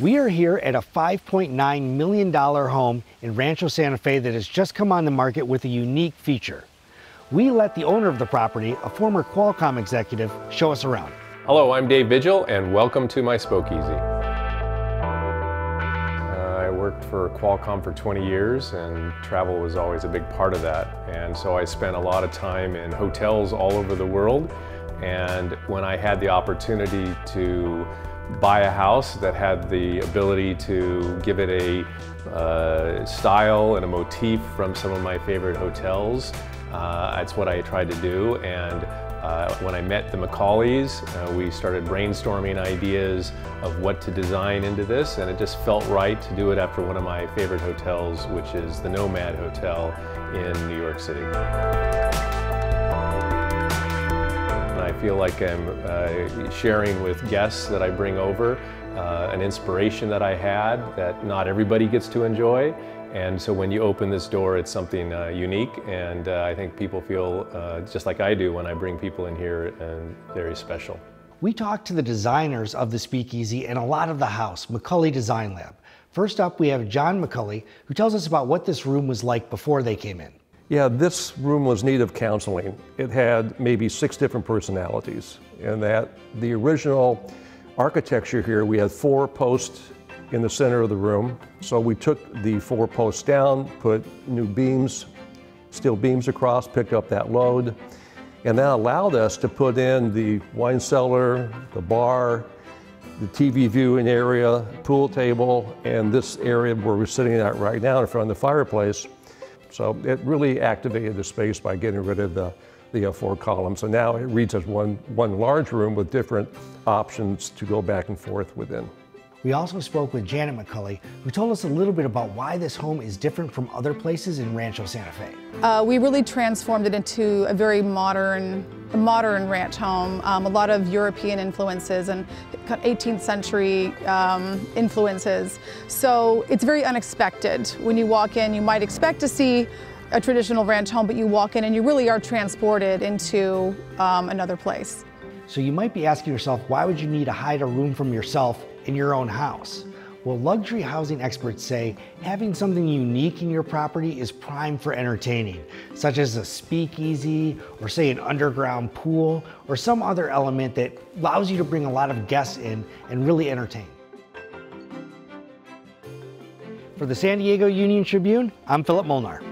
We are here at a $5.9 million home in Rancho Santa Fe that has just come on the market with a unique feature. We let the owner of the property, a former Qualcomm executive, show us around. Hello, I'm Dave Vigil and welcome to my speakeasy. I worked for Qualcomm for 20 years and travel was always a big part of that. And so I spent a lot of time in hotels all over the world. And when I had the opportunity to buy a house that had the ability to give it a uh, style and a motif from some of my favorite hotels. Uh, that's what I tried to do and uh, when I met the McCulleys, uh, we started brainstorming ideas of what to design into this and it just felt right to do it after one of my favorite hotels, which is the Nomad Hotel in New York City. Feel like I'm uh, sharing with guests that I bring over uh, an inspiration that I had that not everybody gets to enjoy. And so when you open this door, it's something uh, unique, and uh, I think people feel uh, just like I do when I bring people in here, and very special. We talked to the designers of the Speakeasy and a lot of the house, McCulley Design Lab. First up, we have John McCulley, who tells us about what this room was like before they came in. Yeah, this room was need of counseling. It had maybe six different personalities, and that the original architecture here, we had four posts in the center of the room. So we took the four posts down, put new beams, steel beams across, picked up that load, and that allowed us to put in the wine cellar, the bar, the TV viewing area, pool table, and this area where we're sitting at right now in front of the fireplace so it really activated the space by getting rid of the, the uh, four columns. So now it reads as one, one large room with different options to go back and forth within. We also spoke with Janet McCulley, who told us a little bit about why this home is different from other places in Rancho Santa Fe. Uh, we really transformed it into a very modern, modern ranch home. Um, a lot of European influences and 18th century um, influences. So it's very unexpected. When you walk in, you might expect to see a traditional ranch home, but you walk in and you really are transported into um, another place. So you might be asking yourself, why would you need to hide a room from yourself in your own house? Well, luxury housing experts say having something unique in your property is prime for entertaining, such as a speakeasy or say an underground pool or some other element that allows you to bring a lot of guests in and really entertain. For the San Diego Union Tribune, I'm Philip Molnar.